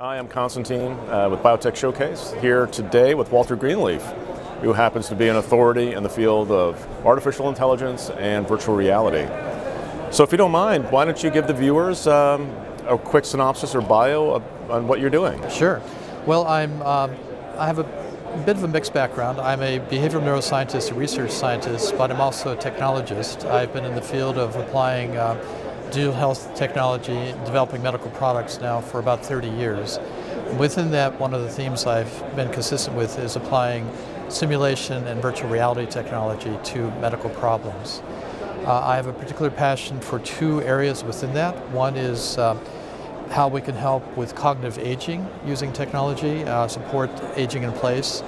Hi, I'm Constantine uh, with Biotech Showcase here today with Walter Greenleaf, who happens to be an authority in the field of artificial intelligence and virtual reality. So, if you don't mind, why don't you give the viewers um, a quick synopsis or bio on what you're doing? Sure. Well, I'm um, I have a bit of a mixed background. I'm a behavioral neuroscientist, a research scientist, but I'm also a technologist. I've been in the field of applying. Uh, digital health technology, developing medical products now for about 30 years. Within that, one of the themes I've been consistent with is applying simulation and virtual reality technology to medical problems. Uh, I have a particular passion for two areas within that. One is uh, how we can help with cognitive aging using technology, uh, support aging in place.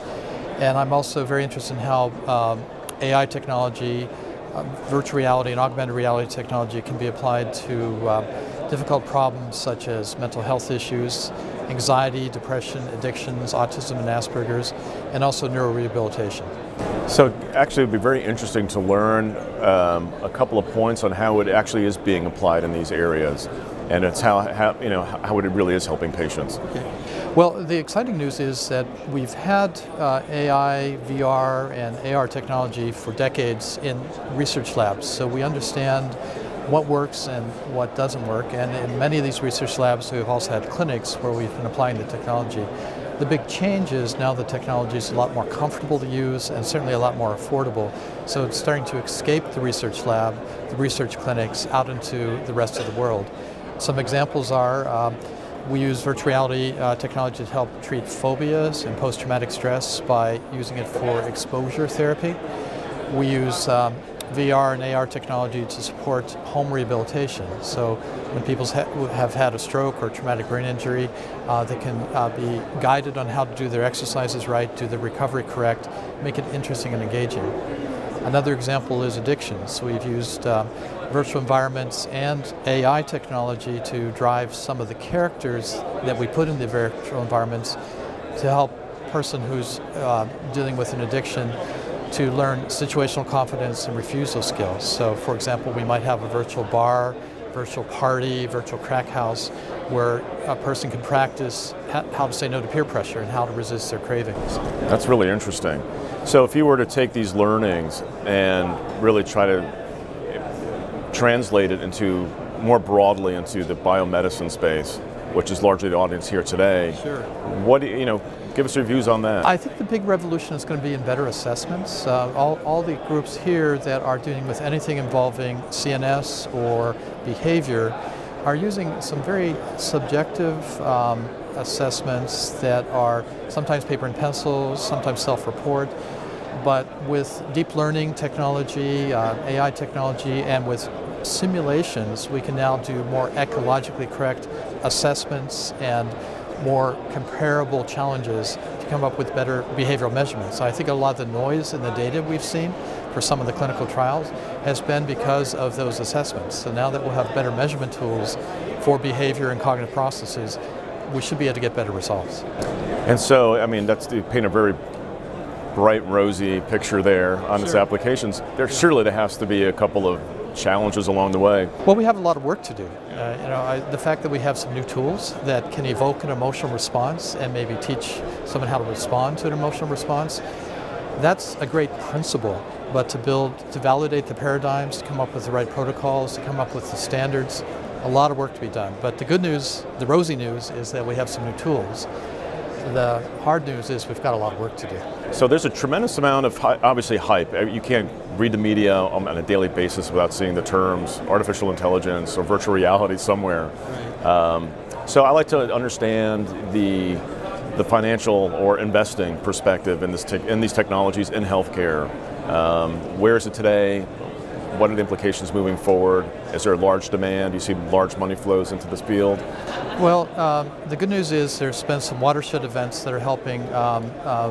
And I'm also very interested in how um, AI technology uh, virtual reality and augmented reality technology can be applied to uh, difficult problems such as mental health issues, anxiety, depression, addictions, autism and Asperger's, and also neurorehabilitation. So actually it would be very interesting to learn um, a couple of points on how it actually is being applied in these areas and it's how, how, you know, how it really is helping patients. Okay. Well, the exciting news is that we've had uh, AI, VR, and AR technology for decades in research labs, so we understand what works and what doesn't work. And in many of these research labs, we've also had clinics where we've been applying the technology. The big change is now the technology is a lot more comfortable to use and certainly a lot more affordable. So it's starting to escape the research lab, the research clinics, out into the rest of the world. Some examples are um, we use virtual reality uh, technology to help treat phobias and post-traumatic stress by using it for exposure therapy. We use um, VR and AR technology to support home rehabilitation. So when people ha have had a stroke or traumatic brain injury, uh, they can uh, be guided on how to do their exercises right, do the recovery correct, make it interesting and engaging. Another example is addictions. We've used uh, virtual environments and AI technology to drive some of the characters that we put in the virtual environments to help a person who's uh, dealing with an addiction to learn situational confidence and refusal skills. So for example, we might have a virtual bar, virtual party, virtual crack house, where a person can practice how to say no to peer pressure and how to resist their cravings. That's really interesting. So if you were to take these learnings and really try to translate it into more broadly into the biomedicine space, which is largely the audience here today. Sure. What you know? Give us your views on that. I think the big revolution is going to be in better assessments. Uh, all, all the groups here that are dealing with anything involving CNS or behavior are using some very subjective um, assessments that are sometimes paper and pencil, sometimes self-report, but with deep learning technology, uh, AI technology, and with simulations, we can now do more ecologically correct assessments and more comparable challenges to come up with better behavioral measurements. So I think a lot of the noise in the data we've seen for some of the clinical trials has been because of those assessments. So now that we'll have better measurement tools for behavior and cognitive processes, we should be able to get better results. And so, I mean, that's to paint a very bright, rosy picture there on sure. its applications. There surely there has to be a couple of challenges along the way? Well, we have a lot of work to do. Uh, you know, I, the fact that we have some new tools that can evoke an emotional response and maybe teach someone how to respond to an emotional response, that's a great principle. But to build, to validate the paradigms, to come up with the right protocols, to come up with the standards, a lot of work to be done. But the good news, the rosy news, is that we have some new tools. The hard news is we've got a lot of work to do. So there's a tremendous amount of, obviously, hype. You can't read the media on a daily basis without seeing the terms artificial intelligence or virtual reality somewhere. Right. Um, so I like to understand the the financial or investing perspective in this in these technologies in healthcare. Um, where is it today? What are the implications moving forward? Is there a large demand? Do you see large money flows into this field? Well, um, the good news is there's been some watershed events that are helping um, uh,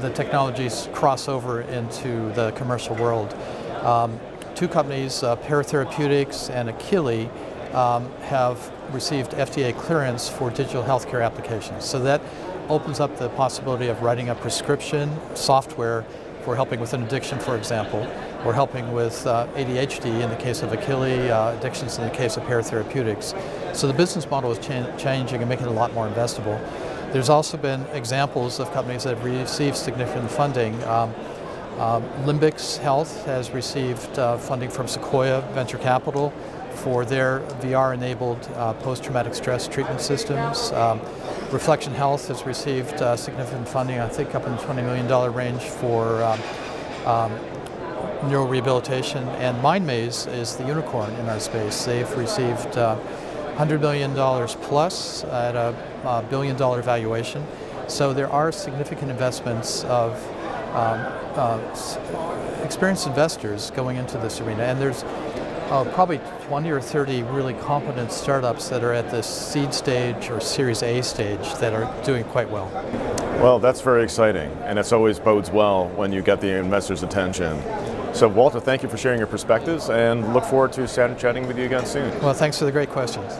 the technologies cross over into the commercial world. Um, two companies, uh, Pear Therapeutics and Akili, um, have received FDA clearance for digital healthcare applications. So that opens up the possibility of writing a prescription software We're helping with an addiction, for example. We're helping with uh, ADHD in the case of Akili, uh, addictions in the case of Pear Therapeutics. So the business model is cha changing and making it a lot more investable. There's also been examples of companies that have received significant funding. Um, um, Limbix Health has received uh, funding from Sequoia Venture Capital for their VR-enabled uh, post-traumatic stress treatment systems. Um, Reflexion Health has received uh, significant funding, I think up in the $20 million range for um, um, neurorehabilitation. And MindMaze is the unicorn in our space. They've received uh, $100 million plus at a, a billion dollar valuation. So there are significant investments of um, uh, experienced investors going into this arena. And there's uh, probably 20 or 30 really competent startups that are at the seed stage or Series A stage that are doing quite well. Well, that's very exciting, and it's always bodes well when you get the investors' attention. So, Walter, thank you for sharing your perspectives, and look forward to chatting with you again soon. Well, thanks for the great questions.